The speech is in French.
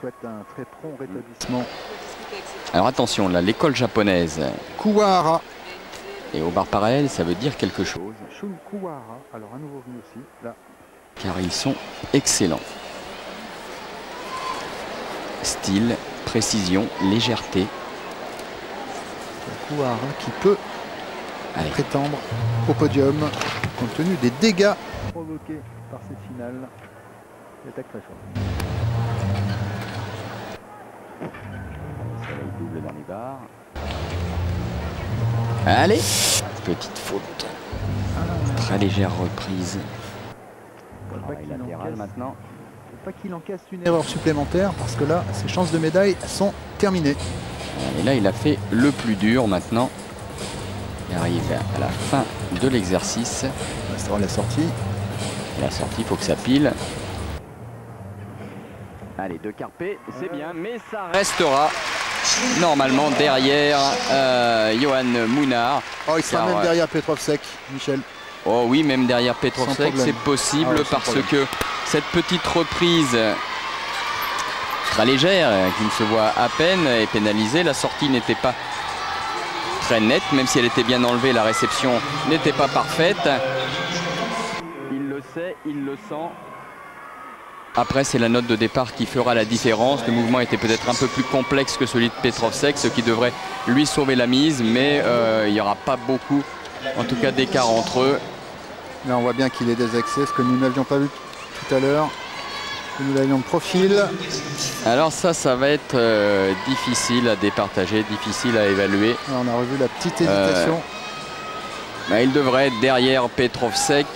souhaite un très prompt rétablissement. Alors attention, là, l'école japonaise Kuwahara. et au bar parallèle, ça veut dire quelque chose, Shun Kuwahara. Alors un nouveau venu aussi. Là, car ils sont excellents. Style, précision, légèreté. Kuwahara qui peut Allez, prétendre au podium compte tenu des dégâts provoqués par cette finale. Très fort. Double dans les bars. Allez, petite faute. Très légère reprise. Faut pas Travail qu'il latéral encaisse- maintenant. faut pas qu'il encaisse une erreur supplémentaire parce que là, ses chances de médaille sont terminées. Et là, il a fait le plus dur maintenant. Il arrive à la fin de l'exercice. La sortie. La sortie, il faut que ça pile. Allez, deux carpés, c'est bien, mais ça restera normalement derrière euh, Johan Mounard. Oh, il sera Car, même euh, derrière Petrovsek, Michel. Oh oui, même derrière Petrovsek, c'est possible Ah parce problème. que cette petite reprise très légère, euh, qui ne se voit à peine, est pénalisée. La sortie n'était pas très nette, même si elle était bien enlevée, la réception n'était pas parfaite. Il le sait, il le sent. Après, c'est la note de départ qui fera la différence. Le mouvement était peut-être un peu plus complexe que celui de Petrovsek, ce qui devrait lui sauver la mise, mais euh, il n'y aura pas beaucoup, en tout cas, d'écart entre eux. Là, on voit bien qu'il est désaxé, ce que nous n'avions pas vu tout à l'heure. Que Nous l'avions de profil. Alors ça, ça va être euh, difficile à départager, difficile à évaluer. On a revu la petite Euh, hésitation. Bah, il devrait être derrière Petrovsek.